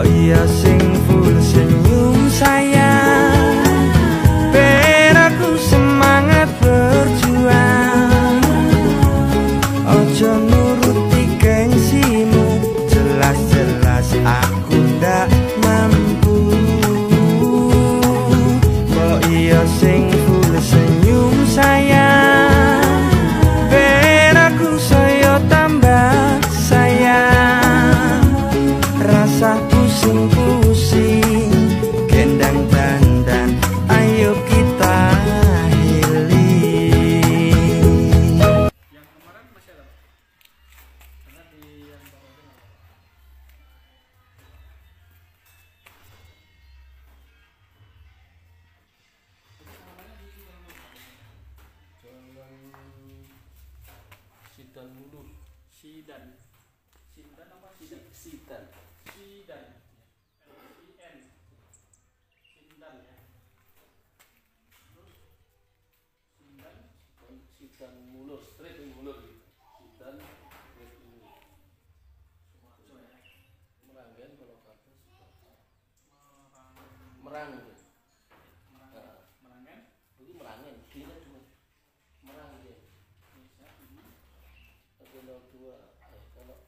Iya sing full senyum sayang. Ben aku semangat berjuang. Ojo nuruti gengsimu Jelas-jelas aku Sidan dulu. Sidan. Sidan apa? Sidan. Sidan. Sidan. dan ngulur straight ngulur gitu. Dan straight ini ya. meranggan kalau kata merang. Gitu. Meranggan itu merangin kan? gini kan? cuma merang gitu bisa ini dua. Eh, kalau